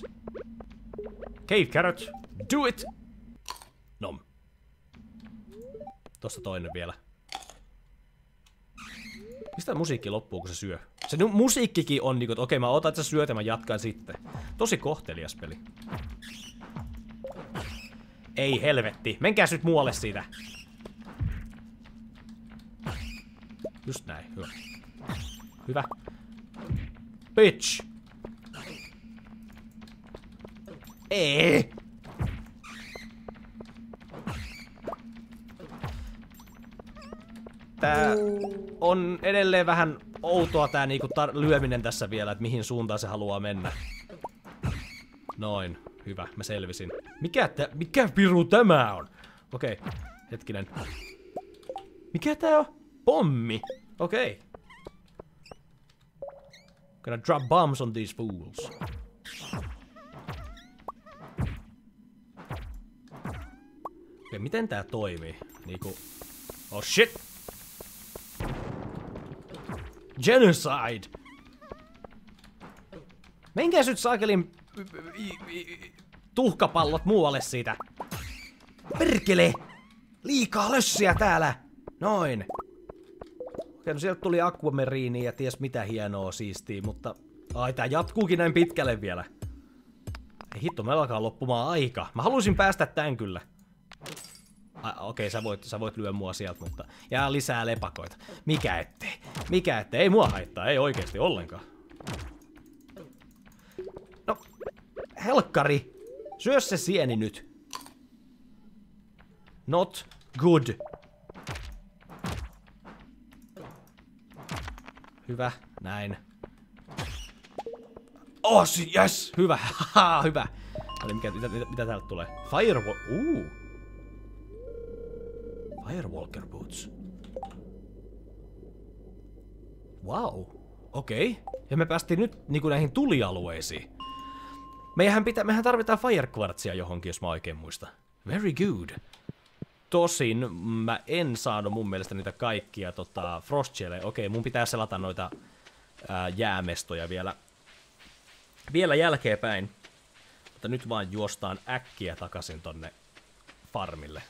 taas. Cave carrot, do it! Nom. Tosta toinen vielä. Mistä musiikki loppuu, kun se syö? Se musiikkikin on niinku, että okei, mä otan, että sä syöt ja mä jatkan sitten. Tosi kohtelias peli. Ei helvetti. Menkää nyt muualle siitä. Just näin, hyvä. Hyvä. Bitch! Ei! Tää on edelleen vähän outoa tää niinku lyöminen tässä vielä, että mihin suuntaan se haluaa mennä. Noin. Hyvä, mä selvisin. Mikä, tä, mikä piru tämä on? Okei, okay. hetkinen. Mikä tää on? Pommi. Okei. Okay. Gonna drop bombs on these fools. Okay, miten tää toimii? Niinku... Oh shit! Genocide! Menkää nyt saakelin tuhkapallot muualle siitä. Perkele! Liikaa lössiä täällä! Noin. Okei, no sieltä tuli aquameriini ja ties mitä hienoa siistiä, mutta... Ai, tää jatkuukin näin pitkälle vielä. Ei hitto, me alkaa loppumaan aika. Mä haluaisin päästä tän kyllä. Okei, okay, sä voit, sä voit lyödä mua sieltä, mutta... Ja lisää lepakoita. Mikä ettei? Mikä ettei? Ei mua haittaa, ei oikeesti ollenkaan. No, helkkari! Syö se sieni nyt. Not good. Hyvä, näin. Oh, yes! Hyvä, hyvä. Eli mikä, mitä, mitä, mitä täältä tulee? Firewall, uh. Firewalker boots. Wow. Okei. Okay. Ja me päästiin nyt niinku näihin tulialueisiin. Meihän, pitää, mehän tarvitaan Fire johonkin, jos mä oikein muista. Very good. Tosin mä en saanut mun mielestä niitä kaikkia tota, Frostshelle. Okei, mun pitää selata noita ää, jäämestoja vielä, vielä jälkeenpäin. Mutta nyt vaan juostaan äkkiä takaisin tonne farmille.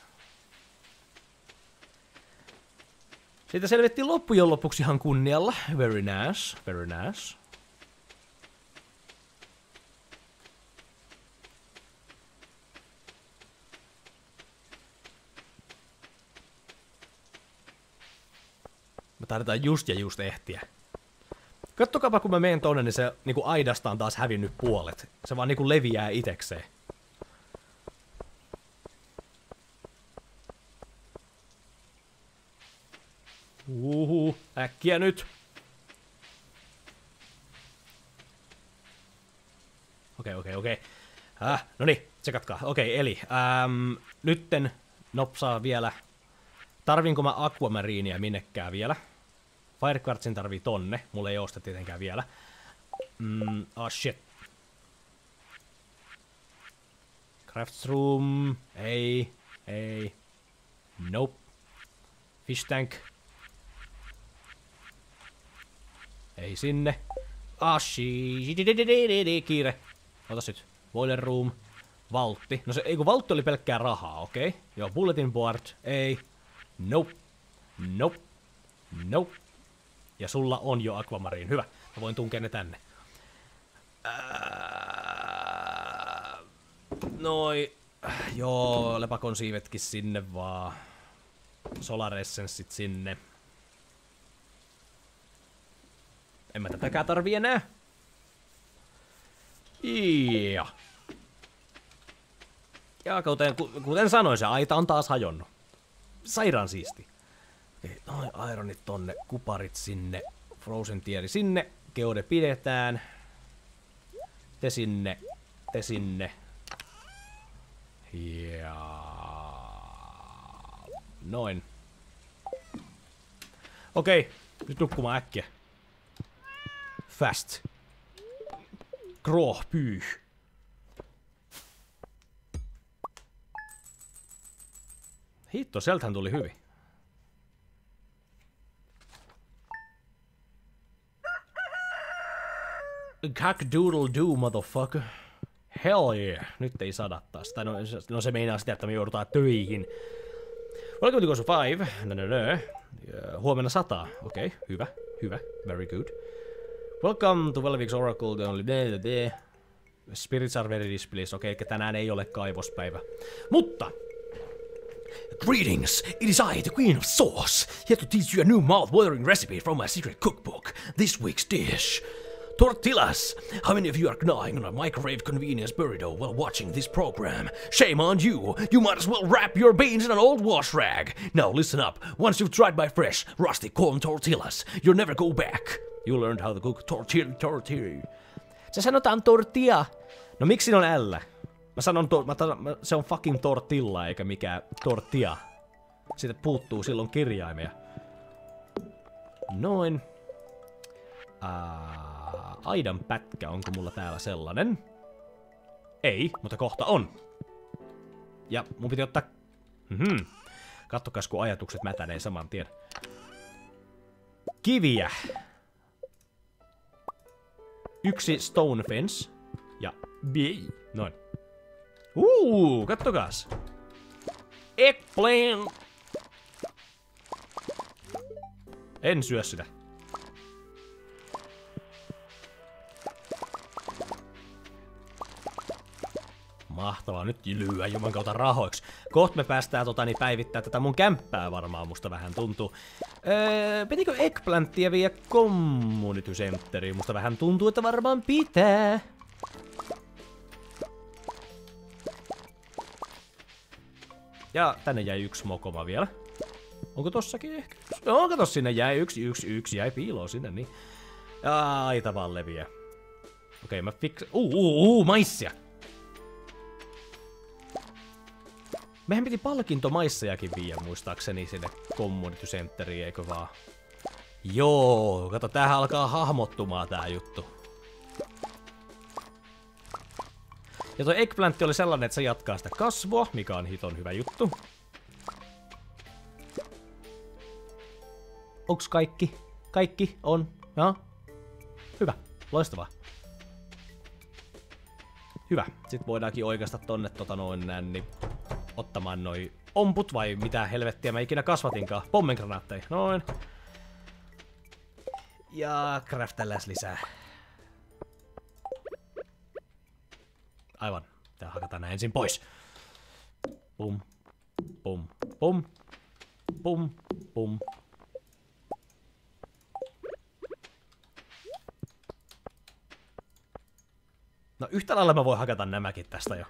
Siitä selvittiin loppujen lopuksi ihan kunnialla. Very nice, very nice. Me tarvitaan just ja just ehtiä. Kattokaapa kun mä menen tonne, niin se niinku aidasta on taas hävinnyt puolet. Se vaan niinku leviää itekseen. Uhu, äkkiä nyt. Okei, okei, okei. Äh, no niin, tsekatkaa. Okei, okay, eli ähm, nytten nopsaa vielä. Tarvinko mä aquamariinia minnekään vielä? Firequartzin tarvii tonne. Mulla ei osta tietenkään vielä. Mm, oh shit. Crafts room. Ei. Ei. Nope. Fish tank. Ei sinne. Ashi. Kiire. Otas nyt. Boiler room. Valtti. No se, ei kun valtti oli pelkkää rahaa, okei. Okay. Joo, bulletin board. Ei. Nope. Nope. Nope. Ja sulla on jo aquamariin. Hyvä. Mä voin tunkea ne tänne. Ää... Noi. Joo, lepakon siivetkin sinne vaan. Solar sinne. En mä tätäkään tarvii enää. Ja. Ja kuten, kuten sanoin, se aita on taas hajonnut. Sairaan siisti. Okei, noin ironit tonne, kuparit sinne, frozen tieri sinne, geode pidetään. Te sinne, te sinne. Ja... Noin. Okei, nyt nukkumaan äkkiä. Fast. Gråpyh. Hitto, sieltähän tuli hyvin. Cock doodle do, motherfucker. Hell yeah. Nyt ei sada taas. Tai no, no se meinaa sitä, että me joudutaan töihin. Welcome to five. No, no, no. Ja Huomenna sataa. Okei, okay, hyvä, hyvä. Very good. Welcome to Velvix Oracle. The only day, day. Spirits are very displays. Okei, okay, tänään ei ole kaivospäivä. Mutta Greetings! It is I, the Queen of Sauce, here to teach you a new mouth-watering recipe from my secret cookbook. This week's dish. Tortillas! How many of you are gnawing on a microwave convenience burrito while watching this program? Shame on you! You might as well wrap your beans in an old wash rag! Now listen up. Once you've tried my fresh, rusty corn tortillas, you'll never go back. You learned how to cook tortilla tortilla. Se sanotaan tortilla. No miksi on L? Mä sanon, to- mä tar- mä, se on fucking tortilla eikä mikään tortilla. Siitä puuttuu silloin kirjaimia. Noin. Ää, aidan pätkä, onko mulla täällä sellainen? Ei, mutta kohta on. Ja mun piti ottaa... Mhm. Kattokas, kun ajatukset mätänee saman tien. Kiviä. Yksi stone fence. Ja bi. Noin. Uuu, kattokas. Eggplant. En syö sitä. Mahtavaa, nyt lyöä juman kautta rahoiksi. Kohta me päästään tota, niin päivittää tätä mun kämppää varmaan, musta vähän tuntuu. Öö, pitikö eggplanttia viiä community centeriin? Musta vähän tuntuu, että varmaan pitää. Ja tänne jäi yksi mokoma vielä. Onko tossakin ehkä? No, kato, sinne jäi yksi, yksi, yksi, jäi piiloon sinne, niin. Aita vaan leviää. Okei, mä fix... Uu, uu, uu, maissia! Mehän piti palkintomaissejakin viiä muistaakseni sinne Community Centeriin, eikö vaan? Joo, kato, tämähän alkaa hahmottumaan tää juttu. Ja toi eggplantti oli sellainen, että se jatkaa sitä kasvua, mikä on hiton hyvä juttu. Onks kaikki? Kaikki on? Joo? Hyvä. Loistavaa. Hyvä. Sitten voidaankin oikeasta tonne tota noin näin, niin ottamaan noi omput vai mitä helvettiä mä ikinä kasvatinkaan. Pommengranaatteja. Noin. Ja craftelläs lisää. Aivan. Tää hakataan nää ensin pois. Pum. Pum. Pum. Pum. Pum. No yhtä lailla mä voin hakata nämäkin tästä jo.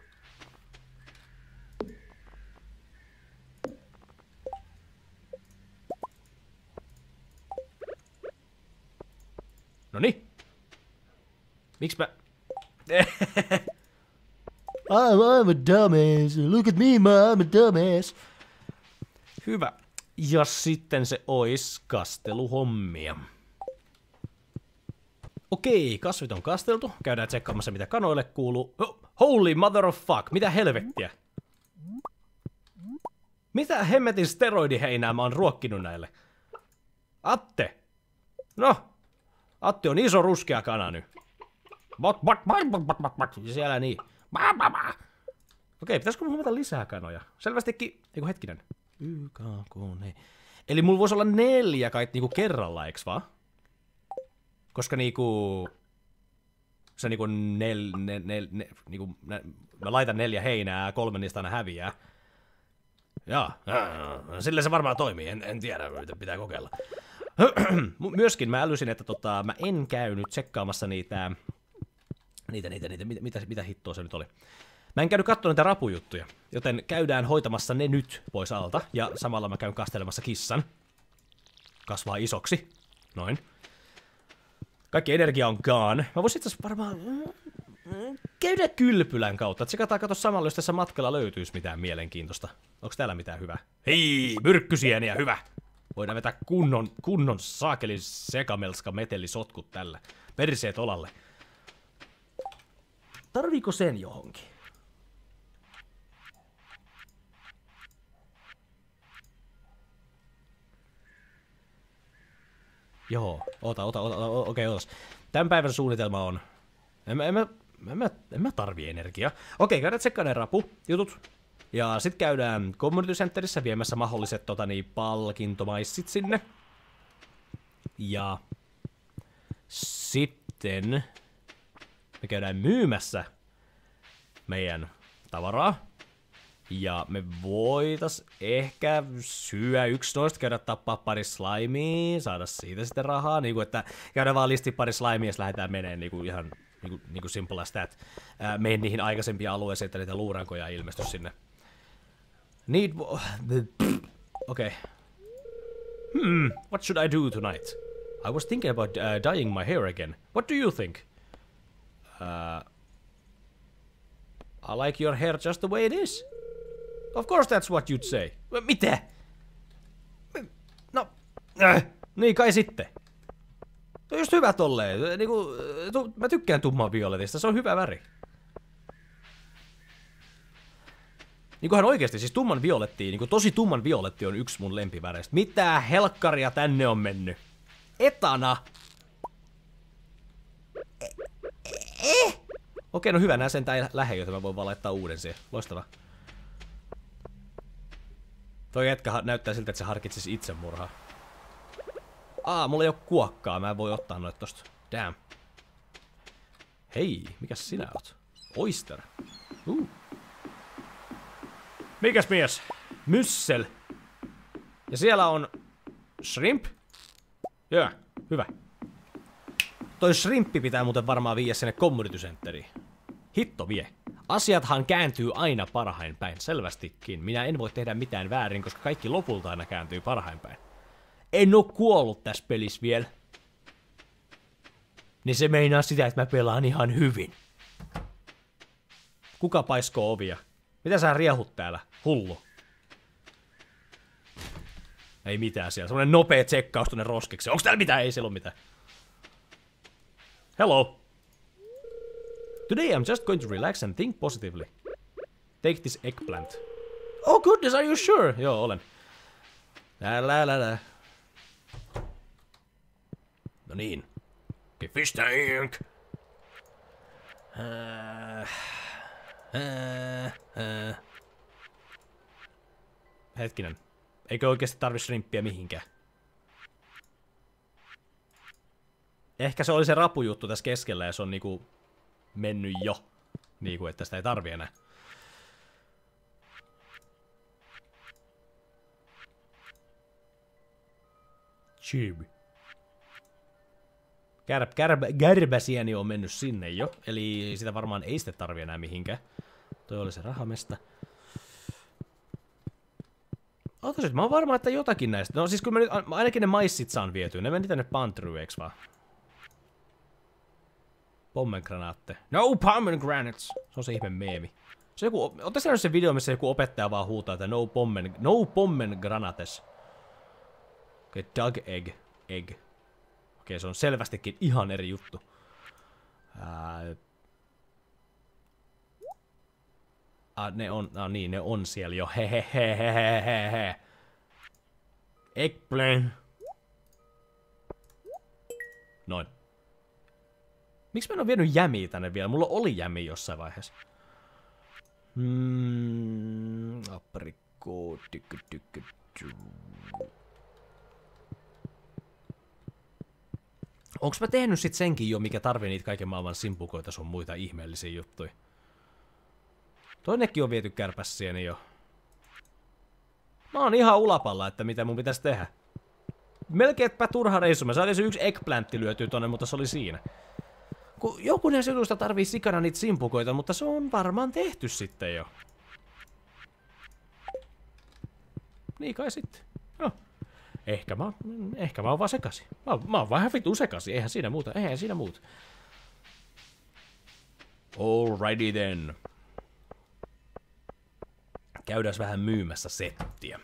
Noni. Miks mä... I'm, I'm a dumbass. Look at me, I'm a dumbass. Hyvä. Ja sitten se ois kasteluhommia. Okei, kasvit on kasteltu. Käydään tsekkaamassa, mitä kanoille kuuluu. Oh, holy mother of fuck, mitä helvettiä? Mitä hemmetin steroidiheinää mä oon ruokkinut näille? Atte! No, Atte on iso ruskea kana nyt. Bot, bot, bot, bot, bot, bot, siellä niin. Ba, ba, ba. Okei, pitäisikö huomata lisää kanoja? Selvästikin, eiku hetkinen. YK, Eli mulla voisi olla neljä kai niinku kerralla, eiks vaan? Koska niinku... Se niinku nel, nel, nel, nel niinku, nel, mä laitan neljä heinää, kolme niistä aina häviää. Jaa, sillä se varmaan toimii, en, en tiedä, pitää kokeilla. Myöskin mä älysin, että tota, mä en käynyt tsekkaamassa niitä, niitä, niitä, niitä, mitä, mitä, mitä hittoa se nyt oli. Mä en käynyt katsoa niitä rapujuttuja, joten käydään hoitamassa ne nyt pois alta, ja samalla mä käyn kastelemassa kissan. Kasvaa isoksi. Noin. Kaikki energia on gone. Mä voisin itse varmaan käydä kylpylän kautta. Tsekataan katso samalla, jos tässä matkalla löytyisi mitään mielenkiintoista. Onko täällä mitään hyvää? Hei, myrkkysieniä, hyvä! Voidaan vetää kunnon, kunnon saakelin sekamelska metellisotkut tällä. Perseet olalle. Tarviiko sen johonkin? Joo, ota, ota, ota, ota okei, okay, otas. Tämän päivän suunnitelma on... En, en mä, en mä, en mä tarvi energiaa. Okei, käydään tsekkaan ne rapu, jutut. Ja sitten käydään Community Centerissä viemässä mahdolliset tota, niin, palkintomaissit sinne. Ja sitten me käydään myymässä meidän tavaraa. Ja me voitais ehkä syö 11, käydä tappaa pari slimea, saada siitä sitten rahaa, niin kuin, että käydään vaan listi pari slimea ja lähdetään meneen niin kuin ihan niin kuin, niin kuin simple as that. Menen niihin aikaisempiin alueisiin, että niitä luurankoja ilmesty sinne. Need... Okay. Hmm, what should I do tonight? I was thinking about uh, dyeing my hair again. What do you think? Uh, I like your hair just the way it is. Of course that's what you'd say. Mitä? No, äh, niin kai sitten. On just hyvä tolleen. Niinku, mä tykkään tumman violetista, se on hyvä väri. Niinku oikeesti, siis tumman violetti, niinku tosi tumman violetti on yksi mun lempiväreistä. Mitä helkkaria tänne on mennyt? Etana! Eh, eh. Okei, no hyvä, nää sentään lähe, joten mä voin vaan laittaa uuden siihen. Loistava. Toi jätkä näyttää siltä, että se harkitsisi itsemurhaa. Aa, mulla ei oo kuokkaa, mä en voi ottaa noita tosta. Damn. Hei, mikäs sinä oot? Oyster. Uh. Mikäs mies? Myssel. Ja siellä on shrimp. Joo, hyvä. Toi shrimpi pitää muuten varmaan viiä sinne community centeriin. Hitto vie. Asiathan kääntyy aina parhain päin, selvästikin. Minä en voi tehdä mitään väärin, koska kaikki lopulta aina kääntyy parhain päin. En oo kuollut tässä pelissä vielä. Niin se meinaa sitä, että mä pelaan ihan hyvin. Kuka paiskoo ovia? Mitä sä riehut täällä? Hullu. Ei mitään siellä. Semmonen nopea tsekkaus tonne roskiksi. Onks täällä mitään? Ei siellä ole mitään. Hello. Today I'm just going to relax and think positively. Take this eggplant. Oh goodness, are you sure? Joo, olen. La la la. No niin. Okay, fish tank. Uh, uh. Hetkinen. Eikö oikeasti tarvi shrimppiä mihinkään? Ehkä se oli se rapujuttu tässä keskellä ja se on niinku mennyt jo. Niinku, että sitä ei tarvi enää. Chibi. Kärp, kärp, kärpäsieni on mennyt sinne jo, eli sitä varmaan ei sitten tarvi enää mihinkään. Toi oli se rahamesta. Ootas mä oon varma, että jotakin näistä. No siis kun mä nyt, ainakin ne maissit saan vietyä, ne meni tänne pantryyn, eiks vaan? Pommengranaatteja. No pommegranates! Se on se ihme meemi. Se joku, ootte nähnyt se video, missä joku opettaja vaan huutaa, että no pommen, no pommengranates. Okei, okay, dog egg. Egg. Okei, okay, se on selvästikin ihan eri juttu. Ää... Ah, ne on, ah, niin, ne on siellä jo. Hehehehehehe. Eggplant. Noin. Miksi mä en ole vienyt jämiä tänne vielä? Mulla oli jämi jossain vaiheessa. Hmm, aprikko, tykky, tykky, Onks mä tehnyt sit senkin jo, mikä tarvii niitä kaiken maailman simpukoita sun muita ihmeellisiä juttuja? Toinnekin on viety kärpässieni jo. Mä oon ihan ulapalla, että mitä mun pitäisi tehdä. Melkeinpä turha reissu. Mä saan yksi eggplantti lyötyä tonne, mutta se oli siinä kun joku näistä jutuista tarvii sikana niitä simpukoita, mutta se on varmaan tehty sitten jo. Niin kai sitten. No. Ehkä mä, ehkä mä oon vaan sekasi. Mä, mä oon vähän vitu sekasi, eihän siinä muuta, eihän siinä muuta. Alrighty then. Käydään vähän myymässä settiä.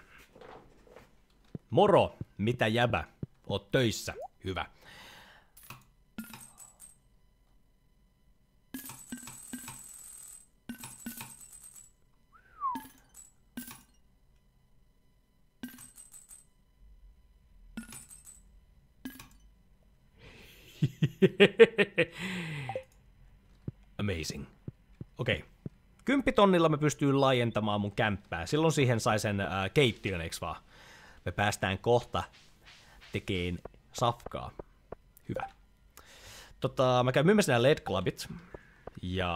Moro, mitä jäbä? Oot töissä? Hyvä. Amazing. Okei. Okay. Kymppitonnilla me pystyy laajentamaan mun kämppää. Silloin siihen sai sen äh, keittiön, eiks vaan? Me päästään kohta tekeen safkaa. Hyvä. Tota, mä käyn myymässä nämä LED-klabit. Ja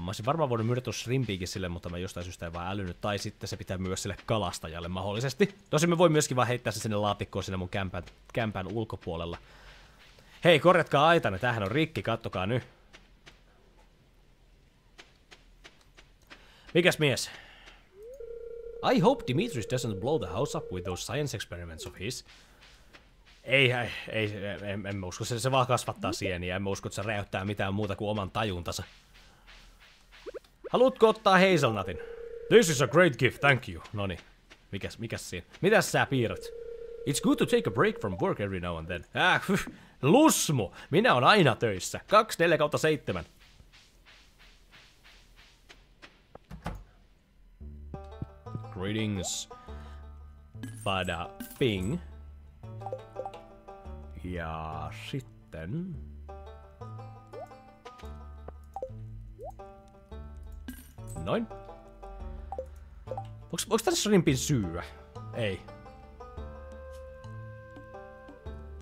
mä olisin varmaan voinut myydä tuossa shrimpiikin sille, mutta mä jostain syystä en vaan älynyt. Tai sitten se pitää myös sille kalastajalle mahdollisesti. Tosin me voi myöskin vaan heittää se sinne laatikkoon sinne mun kämpän, kämpän ulkopuolella. Hei, korjatkaa aitane, tämähän on rikki, kattokaa nyt. Mikäs mies? I hope Dimitris doesn't blow the house up with those science experiments of his. Ei, ei, ei en, en mä usko. Se, se vaan kasvattaa sieniä. En mä usko, että se räjäyttää mitään muuta kuin oman tajuntansa. Haluatko ottaa hazelnutin? This is a great gift, thank you. Noni, mikäs, mikäs siinä? Mitäs sä piirrät? It's good to take a break from work every now and then. Äh, lusmu! Minä on aina töissä. 2, 4 kautta 7. Greetings. Bada ping. Ja sitten... Noin. Onks, onks tässä shrimpin syyä? Ei.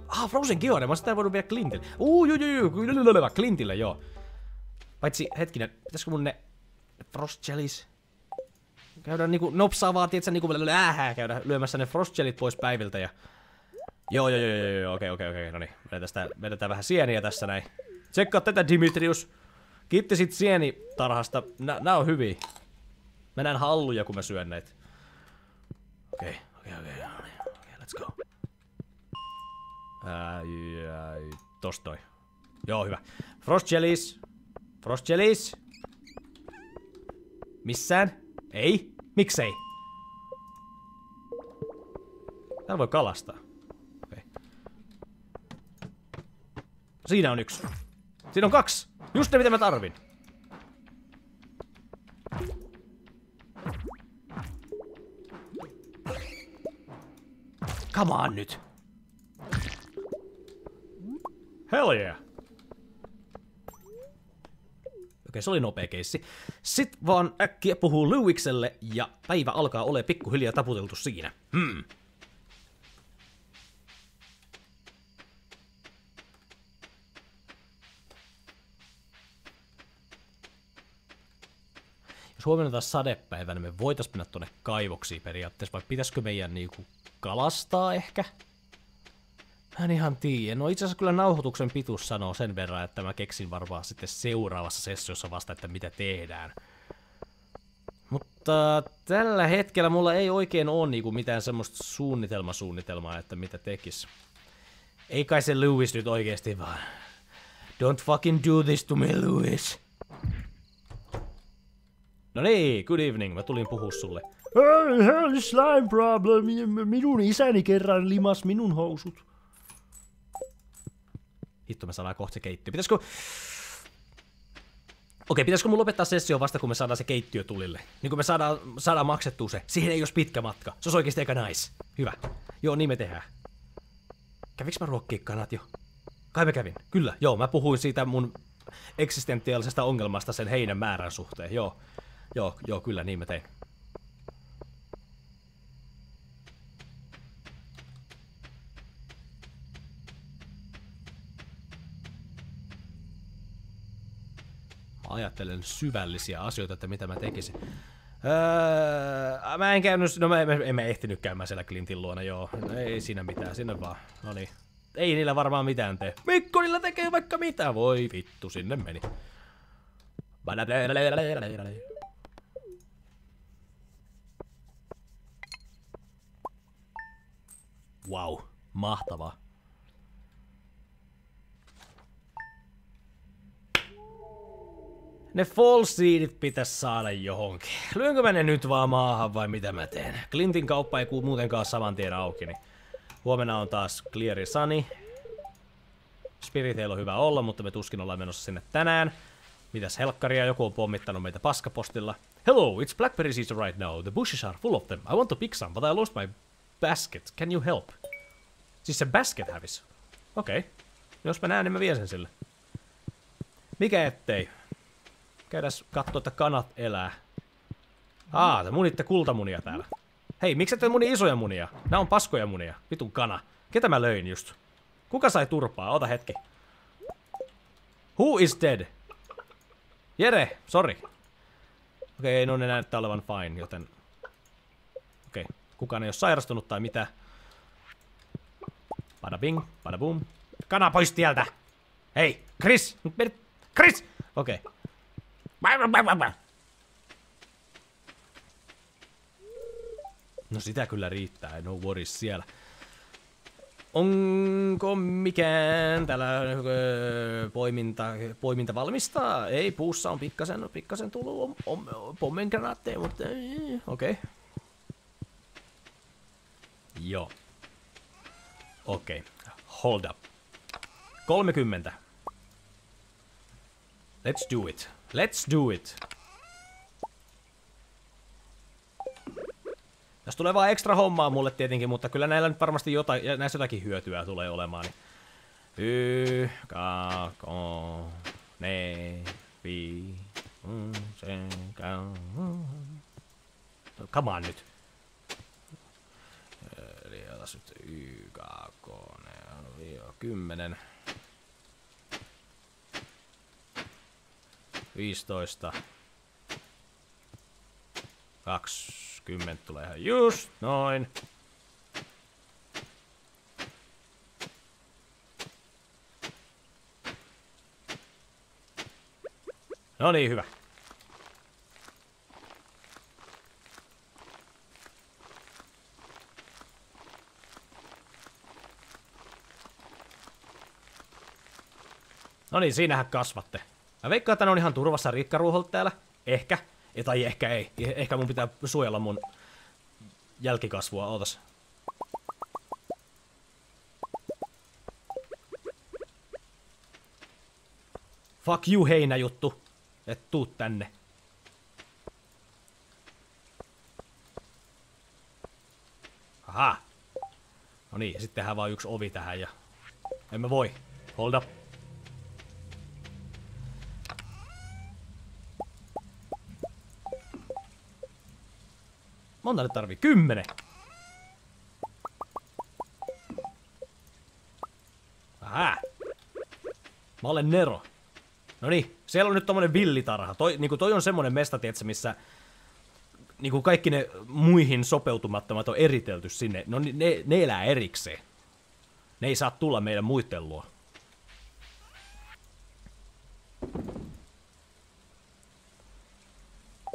Ah, Frozen Geode, mä sitä voinut viedä Clintille. Uu, juu, juu, juu, Clintille, joo. Paitsi, hetkinen, pitäisikö mun ne Frost Jellies? Käydään niinku nopsaa vaan, tietsä, niinku äähää käydä lyömässä ne Frost Jellit pois päiviltä ja Joo, joo, joo, joo, joo, okei, okei, okei, no niin. Vedetään, vedetään vähän sieniä tässä näin. Tsekkaa tätä, Dimitrius. Kiitti sit sienitarhasta. Nää, nää on hyviä. Mä näen halluja, kun mä syön näitä. Okei, okei, okei, no niin. Okei, let's go. Ää, ää, tosta toi. Joo, hyvä. Frost Jellies. Missään? Ei? Miksei? Täällä voi kalastaa. Siinä on yksi. Siinä on kaksi. Just ne, mitä mä tarvin. Come on nyt. Hell yeah. Okei, se oli nopea keissi. Sitten vaan äkkiä puhuu Lewikselle ja päivä alkaa ole pikkuhiljaa taputeltu siinä. Hmm. jos huomenna taas sadepäivä, niin me voitais mennä tuonne kaivoksiin periaatteessa, vai pitäisikö meidän niinku kalastaa ehkä? Mä en ihan tiedä. No itse asiassa kyllä nauhoituksen pituus sanoo sen verran, että mä keksin varmaan sitten seuraavassa sessiossa vasta, että mitä tehdään. Mutta tällä hetkellä mulla ei oikein ole niinku mitään semmoista suunnitelmasuunnitelmaa, että mitä tekis. Ei kai se Lewis nyt oikeesti vaan. Don't fucking do this to me, Lewis. No niin, good evening, mä tulin puhua sulle. Slime problem, minun isäni kerran limas minun housut. Hitto, me saadaan kohta se keittiö. Pitäisikö... Okei, pitäisikö mun lopettaa sessio vasta, kun me saadaan se keittiö tulille? Niin kun me saadaan, saadaan maksettua se. Siihen ei ole pitkä matka. Se olisi oikeasti aika nice. Hyvä. Joo, niin me tehdään. Käviks mä ruokkii kanat jo? Kai mä kävin. Kyllä, joo, mä puhuin siitä mun eksistentiaalisesta ongelmasta sen heinän määrän suhteen, joo. Joo, joo, kyllä niin mä tein. Ajattelen syvällisiä asioita, että mitä mä tekisin. Öö, mä en käynyt, no mä, en, en mä ehtinyt käymään siellä Clintin luona, joo. No, ei siinä mitään, sinne vaan. No niin. Ei niillä varmaan mitään tee. Mikko niillä tekee vaikka mitä. Voi vittu, sinne meni. Wow, mahtavaa. Ne fall seedit pitäis saada johonkin. Lyönkö mä ne nyt vaan maahan vai mitä mä teen? Clintin kauppa ei kuulu muutenkaan saman tien auki, niin huomenna on taas Cleari Sunny. Spiriteillä on hyvä olla, mutta me tuskin ollaan menossa sinne tänään. Mitäs helkkaria, joku on pommittanut meitä paskapostilla. Hello, it's blackberry season right now. The bushes are full of them. I want to pick some, but I lost my basket. Can you help? Siis se basket hävis. Okei. Okay. Jos mä näen, niin mä vien sen sille. Mikä ettei? Käydäs katsoa, että kanat elää. Aa, te munitte kultamunia täällä. Hei, miksi ette muni isoja munia? Nämä on paskoja munia. Vitun kana. Ketä mä löin just? Kuka sai turpaa? Ota hetki. Who is dead? Jere, sorry. Okei, okay, no ne näyttää olevan fine, joten... Okei, okay. kukaan ei ole sairastunut tai mitä. Bada bing, bada boom. Kana pois tieltä! Hei, Chris! Chris! Okei. Okay. No sitä kyllä riittää, no worries siellä. Onko mikään täällä öö, poiminta, poiminta valmistaa? Ei, puussa on pikkasen, pikkasen tullut on, on, pommengranaatteja, mutta okei. Okay. Joo. Okei. Okay. Hold up. 30. Let's do it. Let's do it. Tässä tulee vaan ekstra hommaa mulle tietenkin, mutta kyllä näillä nyt varmasti jotain, näissä jotakin hyötyä tulee olemaan. Y, ka, ko, ne, vi, un, ka, Come on nyt. Eli otas nyt Y, K, K, ne. 15. 20 tulee ihan just noin. No niin, hyvä. No niin, siinähän kasvatte. Mä veikkaan, että ne on ihan turvassa rikkaruuholta täällä. Ehkä. Ja, tai ehkä ei. Ehkä mun pitää suojella mun jälkikasvua. Ootas. Fuck you heinä juttu. Et tuu tänne. Aha. No niin, sitten tehdään vaan yksi ovi tähän ja... Emme voi. Hold up. Monta nyt tarvii? Kymmenen! Aha. Mä olen Nero. No niin, siellä on nyt tommonen villitarha. Toi, niinku toi on semmonen mesta, tietsä, missä niinku kaikki ne muihin sopeutumattomat on eritelty sinne. No ne, ne elää erikseen. Ne ei saa tulla meidän muitten luo.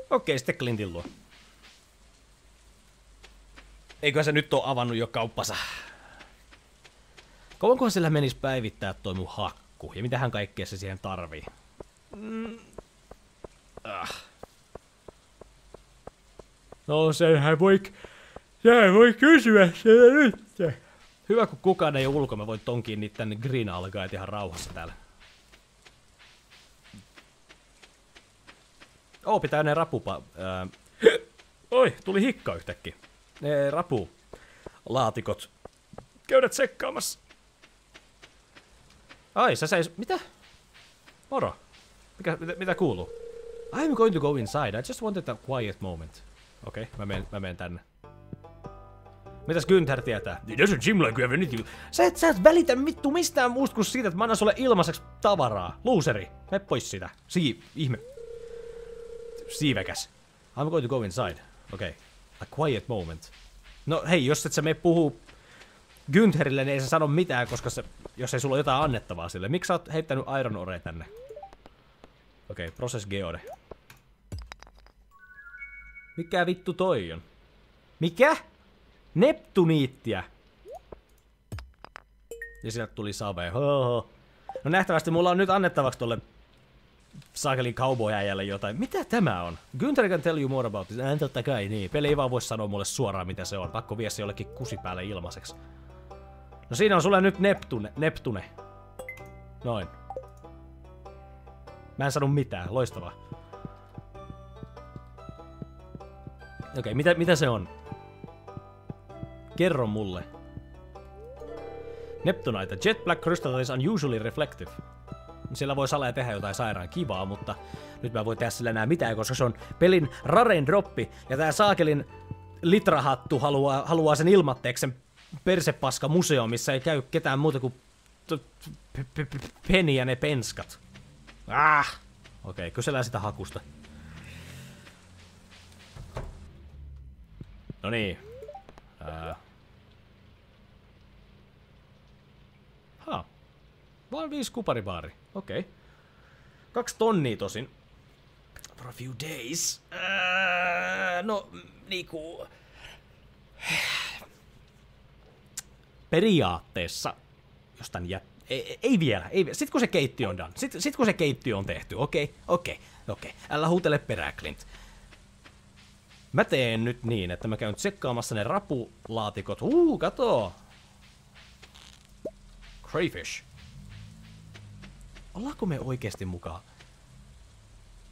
Okei, sitten Clintin luo. Eikö se nyt ole avannut jo kauppansa? Kauankohan sillä menisi päivittää toi mun hakku? Ja mitähän kaikkea se siihen tarvii? Mm. Ah. No sehän voi, sehän voi kysyä sitä nyt. Hyvä kun kukaan ei ole ulko, mä voin tonkiin niitä tänne green alkaa ihan rauhassa täällä. Oo, pitää ne rapupa... Ää... Oi, tuli hikka yhtäkkiä ne rapulaatikot käydä tsekkaamassa. Ai, sä seis... Mitä? Moro. Mikä, mitä, mitä kuuluu? I'm going to go inside. I just wanted a quiet moment. Okei, okay, mä menen, mä menen tänne. Mitäs Günther tietää? It doesn't seem like we have anything. Sä et, sä et välitä vittu mistään muusta kuin siitä, että mä annan sulle ilmaiseksi tavaraa. Luuseri. Me pois sitä. Sii... ihme. Siivekäs. I'm going to go inside. Okei. Okay. A quiet moment. No hei, jos et sä me puhu Güntherille, niin ei se sano mitään, koska se, jos ei sulla ole jotain annettavaa sille. Miksi sä oot heittänyt Iron Ore tänne? Okei, okay, Process Geode. Mikä vittu toi on? Mikä? Neptuniittia. Ja sieltä tuli save. Hoho. No nähtävästi mulla on nyt annettavaksi tolle saakelin cowboy jotain. Mitä tämä on? Günther can tell you more about this. Äh, totta kai, niin. Peli ei vaan voi sanoa mulle suoraan, mitä se on. Pakko vie se jollekin kusipäälle ilmaiseksi. No siinä on sulle nyt Neptune. Neptune. Noin. Mä en sano mitään. Loistavaa. Okei, okay, mitä, mitä se on? Kerro mulle. Neptunite. Jet black crystal is unusually reflective. Siellä voi salee tehdä jotain sairaan kivaa, mutta nyt mä voin tehdä sillä enää mitään, koska se on pelin raren droppi. Ja tää saakelin litrahattu haluaa, haluaa sen ilmatteeksi sen persepaska museo, missä ei käy ketään muuta kuin Penny ja ne penskat. Ah! Okei, okay, kysellään sitä hakusta. No niin. Ää. Ha. Vain viisi kuparibaari. Okei. Okay. Kaksi tonnia tosin. For a few days. Ää, no, niinku... Periaatteessa, jos tän jät... Ei, ei vielä, ei vielä. Sitten kun se keittiö on done. Sitten sit kun se keittiö on tehty, okei, okay, okei, okay, okei. Okay. Älä huutele perää, Clint. Mä teen nyt niin, että mä käyn tsekkaamassa ne rapulaatikot. Uu, kato! Crayfish. Ollaanko me oikeasti mukaan?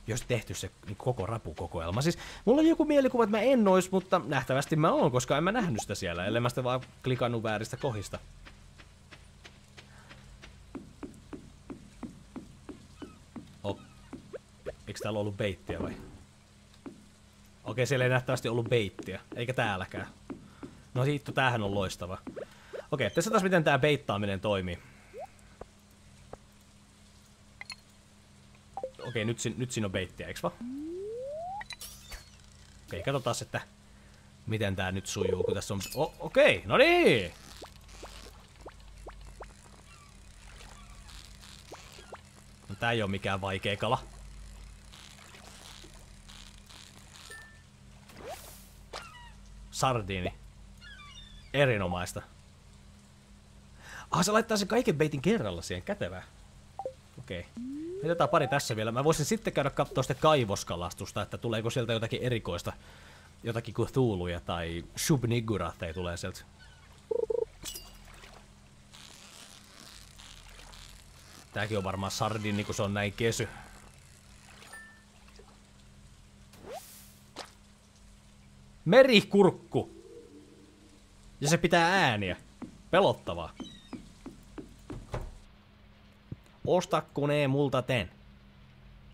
Jos tehty se niin koko rapukokoelma. Siis mulla on joku mielikuva, että mä en ois, mutta nähtävästi mä oon, koska en mä nähnyt sitä siellä, ellei mä sitä vaan klikannut vääristä kohista. Oh. Eikö täällä ollut beittiä vai? Okei, siellä ei nähtävästi ollut beittiä, eikä täälläkään. No hitto, tämähän on loistava. Okei, tässä taas miten tää beittaaminen toimii. Okei, nyt, nyt siinä on beittiä, eiks vaan? Okei, katsotaan, että miten tää nyt sujuu, kun tässä on... Oh, okei, no niin! No, tää ei oo mikään vaikea kala. Sardiini. Erinomaista. Ah, se laittaa sen kaiken beitin kerralla siihen, kätevää. Okei. Okay. Mitetään pari tässä vielä. Mä voisin sitten käydä katsoa sitä kaivoskalastusta, että tuleeko sieltä jotakin erikoista. Jotakin Cthulhuja tai Shubniguratteja tulee sieltä. Tääkin on varmaan sardini, kun se on näin kesy. Merikurkku! Ja se pitää ääniä. Pelottavaa. Osta koneen multa ten.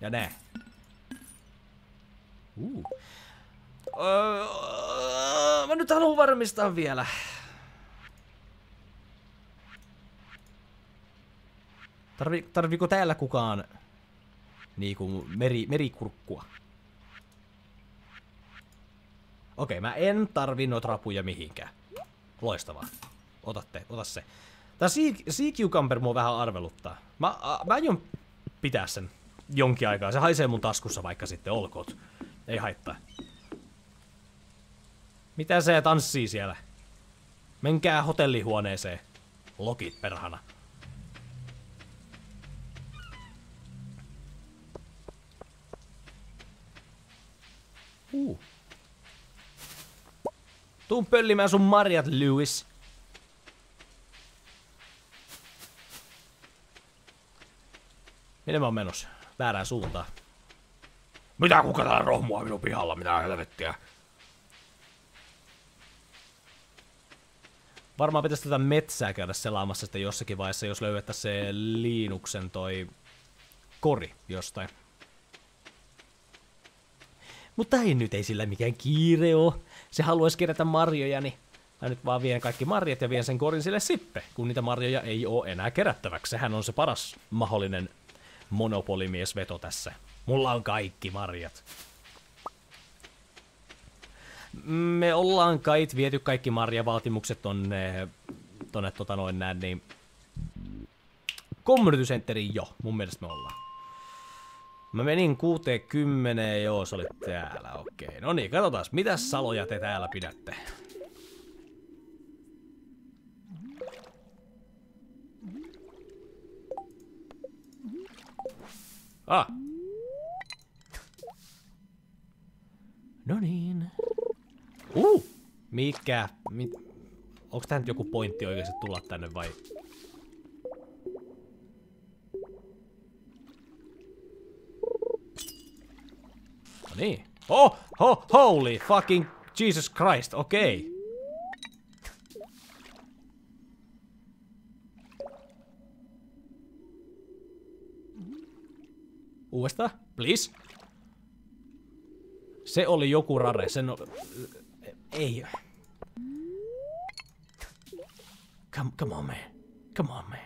Ja nää. Uh. Öö, mä nyt haluan varmistaa vielä. Tarvi, tarviiko täällä kukaan niinku meri, merikurkkua? Okei, mä en tarvi noita rapuja mihinkään. Loistavaa. Otatte, ota se. Tää sea, sea Cucumber mua vähän arveluttaa. Mä, a, mä aion pitää sen jonkin aikaa. Se haisee mun taskussa vaikka sitten olkoot. Ei haittaa. Mitä se tanssii siellä? Menkää hotellihuoneeseen. Lokit perhana. Uh. Tuun pöllimään sun marjat, Lewis. Minne mä oon menossa? Väärään suuntaan. Mitä kuka täällä rohmua minun pihalla? Mitä helvettiä? Varmaan pitäisi tätä metsää käydä selaamassa sitten jossakin vaiheessa, jos löydettäisiin se Liinuksen toi kori jostain. Mutta ei nyt ei sillä mikään kiire oo. Se haluaisi kerätä marjoja, niin mä nyt vaan vien kaikki marjat ja vien sen korin sille sippe, kun niitä marjoja ei oo enää kerättäväksi. Sehän on se paras mahdollinen monopolimiesveto tässä. Mulla on kaikki marjat. Me ollaan kait viety kaikki marjavaatimukset tonne, tonne tota noin näin, niin Community Centeriin jo, mun mielestä me ollaan. Mä menin 60, joo, se oli täällä, okei. No niin, katsotaan, mitä saloja te täällä pidätte? Ah. No niin. Uh! Mikä? Mi Onks tää nyt joku pointti oikeesti tulla tänne vai? No niin. Oh! Ho! Holy fucking Jesus Christ, okei. Okay. Uudestaan, please. Se oli joku rare, sen... O... Ei. Come, come on, man. Come on, man.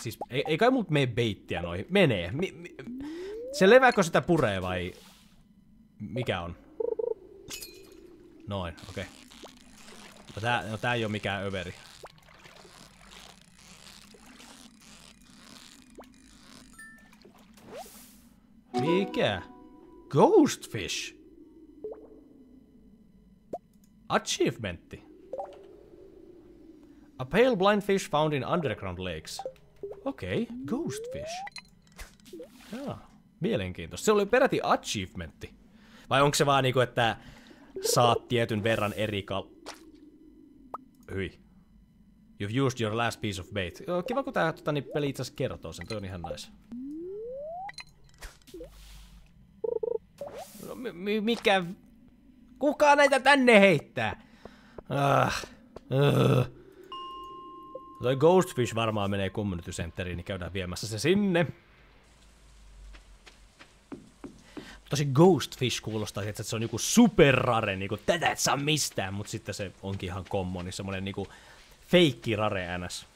Siis, ei, ei kai mut mene beittiä noihin. Menee. Mi, mi, se levääkö sitä puree vai... Mikä on? Noin, okei. Okay. No tää, no tää ei oo mikään överi. Mikä? Ghostfish? Achievementti. A pale blind fish found in underground lakes. Okei, okay, ghostfish. Jaa, mielenkiintoista. Se oli peräti achievementti. Vai onko se vaan niinku, että saat tietyn verran eri kal... Hyi. You've used your last piece of bait. Kiva kun tää tota, niin peli itse kertoo sen, toi on ihan nice. Mikä... Kuka näitä tänne heittää? Ah. Uh. Toi Ghostfish varmaan menee Community Centeriin, niin käydään viemässä se sinne. Tosi Ghostfish kuulostaa, että se on niinku superrare, niinku tätä et saa mistään, mutta sitten se onkin ihan kommoni, semmonen niinku feikki rare ns.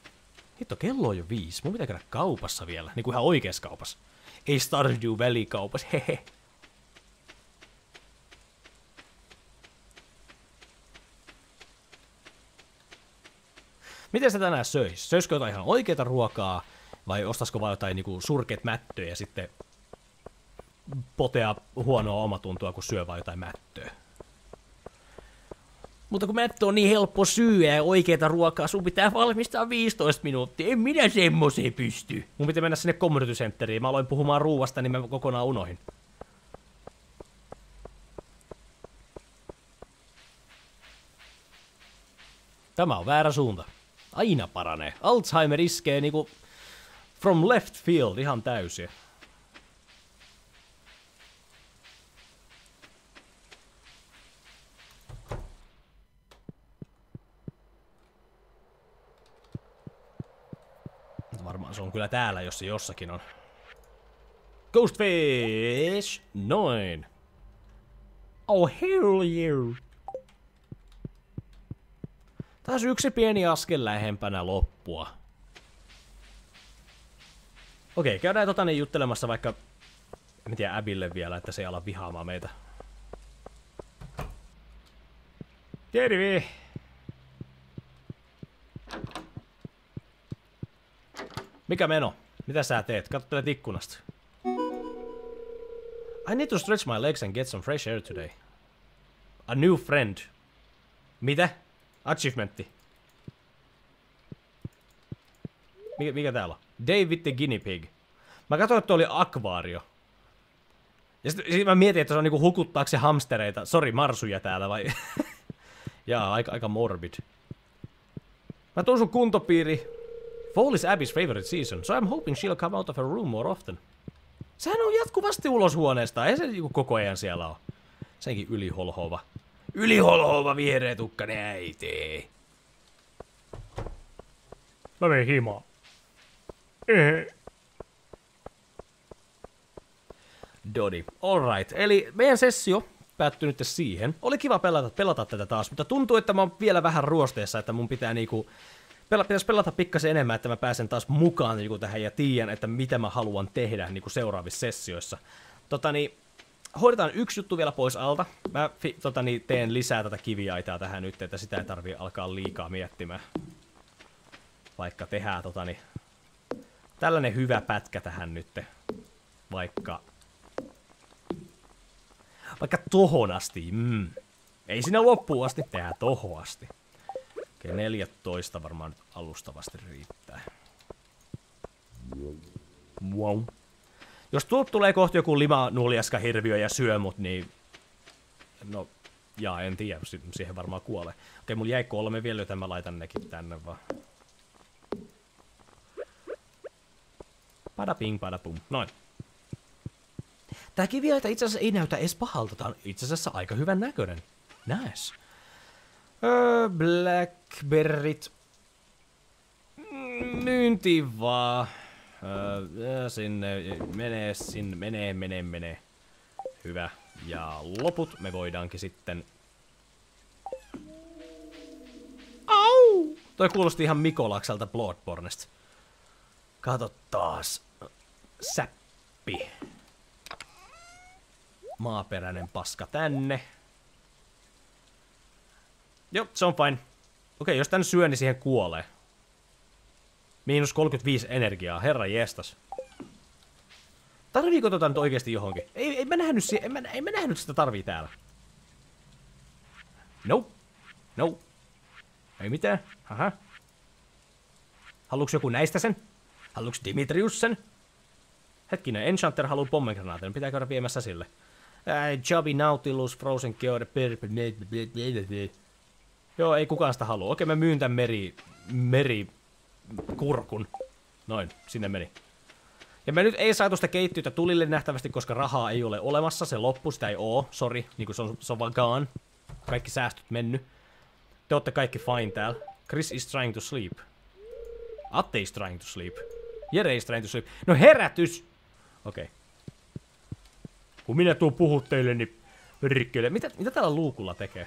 Hitto, kello on jo viisi. Mun pitää käydä kaupassa vielä, niinku ihan oikeassa kaupassa. Ei Stardew Valley kaupassa, hehe. Miten se tänään söisi? Söisikö jotain ihan oikeita ruokaa vai ostaisiko vain jotain niinku surkeet mättöjä ja sitten potea huonoa omatuntoa, kun syö vain jotain mättöä? Mutta kun mättö on niin helppo syödä ja oikeita ruokaa, sun pitää valmistaa 15 minuuttia. En minä semmoiseen pysty. Mun pitää mennä sinne community centeriin. Mä aloin puhumaan ruuasta, niin mä kokonaan unohin. Tämä on väärä suunta aina paranee. Alzheimer iskee niinku from left field ihan täysin. Varmaan se on kyllä täällä, jos se jossakin on. Ghostfish! Noin. Oh hell yeah! Taas yksi pieni askel lähempänä loppua. Okei, käydään tota niin juttelemassa vaikka, en tiedä, Abille vielä, että se ei ala vihaamaan meitä. Terve! Mikä meno? Mitä sä teet? Katsotelet ikkunasta. I need to stretch my legs and get some fresh air today. A new friend. Mitä? Achievementti. Mikä, mikä täällä on? David the Guinea Pig. Mä katsoin, että oli akvaario. Ja sitten sit mä mietin, että se on niinku hukuttaako se hamstereita. Sori, marsuja täällä vai? Jaa, aika, aika morbid. Mä tuun sun kuntopiiri. Fall is Abby's favorite season, so I'm hoping she'll come out of her room more often. Sehän on jatkuvasti ulos huoneesta, ei se niinku koko ajan siellä ole. Senkin yliholhova. Yliholhova vihreä tukkanen äiti. Mä menen himaan. Dodi. Alright, eli meidän sessio päättyi nyt siihen. Oli kiva pelata, pelata tätä taas, mutta tuntuu, että mä oon vielä vähän ruosteessa, että mun pitää niinku... Pela, pitäisi pelata pikkasen enemmän, että mä pääsen taas mukaan niinku tähän ja tiedän, että mitä mä haluan tehdä niinku seuraavissa sessioissa. Tota niin, hoidetaan yksi juttu vielä pois alta. Mä tota, niin, teen lisää tätä kiviaitaa tähän nyt, että sitä ei tarvii alkaa liikaa miettimään. Vaikka tehdään tota, niin, tällainen hyvä pätkä tähän nyt. Vaikka... Vaikka tohon asti. Mm. Ei sinä loppuun asti, tehdään tohon asti. Okei, 14 varmaan alustavasti riittää. Wow. Jos tuolta tulee kohta joku limanuljaska hirviö ja syö mut, niin... No, jaa, en tiedä, siihen varmaan kuolee. Okei, mulla jäi kolme vielä, joten mä laitan nekin tänne vaan. Pada ping, pada pum. Noin. Tää kiviaita itse asiassa ei näytä edes pahalta. Tää on itse asiassa aika hyvän näköinen. Nice. Öö, blackberrit. Myynti vaan. Öö, sinne, menee, sinne, menee, menee, menee. Hyvä. Ja loput me voidaankin sitten... Au! Toi kuulosti ihan Mikolakselta Bloodbornesta. Kato taas. Säppi. Maaperäinen paska tänne. Joo, se on fine. Okei, jos tän syö, niin siihen kuolee. Miinus 35 energiaa, herra jestas. Tarviiko tota nyt oikeesti johonkin? Ei, ei mä nähnyt, si en mä, ei mä nähnyt sitä tarvii täällä. No. No. Ei mitään. Aha. Haluuks joku näistä sen? Haluuks Dimitrius sen? Hetkinen, Enchanter haluu pommengranaatin. Pitää käydä viemässä sille. Äh, Chubby Nautilus, Frozen Cure, Joo, ei kukaan sitä halua. Okei, mä myyn tän meri, meri kurkun. Noin, sinne meni. Ja me nyt ei saatu sitä keittiötä tulille nähtävästi, koska rahaa ei ole olemassa. Se loppu, sitä ei oo. Sori, niin se on, se on vaan gone. Kaikki säästöt mennyt. Te olette kaikki fine täällä. Chris is trying to sleep. Atte is trying to sleep. Jere is trying to sleep. No herätys! Okei. Okay. Kun minä tuun puhut teille, niin. Mitä, mitä täällä luukulla tekee?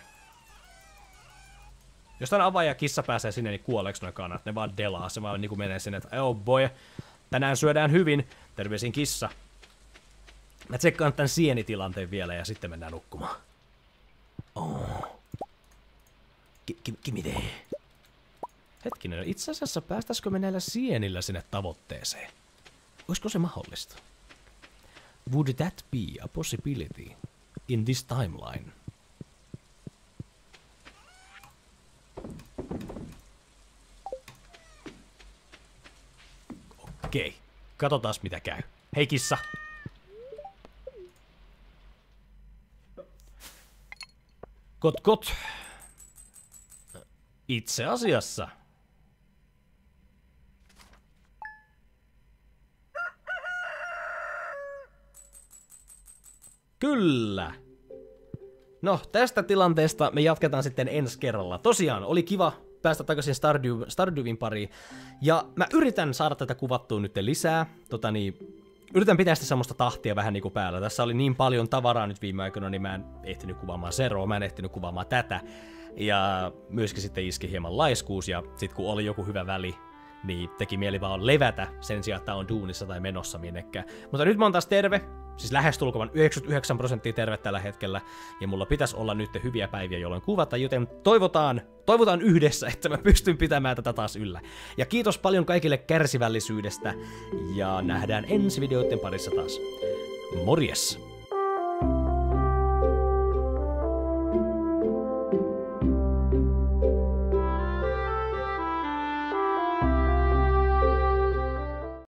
Jos tän avaaja kissa pääsee sinne, niin kuoleeko noin kanat? Ne vaan delaa, se vaan niinku menee sinne, että oh boy, tänään syödään hyvin, terveisin kissa. Mä tsekkaan tän sienitilanteen vielä ja sitten mennään nukkumaan. Oh. Kimide. Hetkinen, itse asiassa päästäisikö me näillä sienillä sinne tavoitteeseen? Olisiko se mahdollista? Would that be a possibility in this timeline? Okei, katsotaan mitä käy. Hei kissa! Kot kot. Itse asiassa. Kyllä. No, tästä tilanteesta me jatketaan sitten ensi kerralla. Tosiaan, oli kiva päästä takaisin Stardew, Stardewin pariin. Ja mä yritän saada tätä kuvattua nyt lisää. Tota niin, yritän pitää sitä semmoista tahtia vähän niinku päällä. Tässä oli niin paljon tavaraa nyt viime aikoina, niin mä en ehtinyt kuvaamaan Zeroa, mä en ehtinyt kuvaamaan tätä. Ja myöskin sitten iski hieman laiskuus, ja sitten kun oli joku hyvä väli, niin teki mieli vaan levätä sen sijaan, että on duunissa tai menossa minnekään. Mutta nyt mä oon taas terve, siis lähestulkoon 99 prosenttia terve tällä hetkellä, ja mulla pitäisi olla nyt hyviä päiviä, jolloin kuvata, joten toivotaan, toivotaan yhdessä, että mä pystyn pitämään tätä taas yllä. Ja kiitos paljon kaikille kärsivällisyydestä, ja nähdään ensi videoiden parissa taas. Morjes!